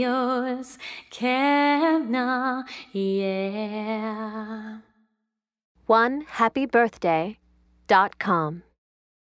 yours, Kemna, yeah. One happy birthday dot com.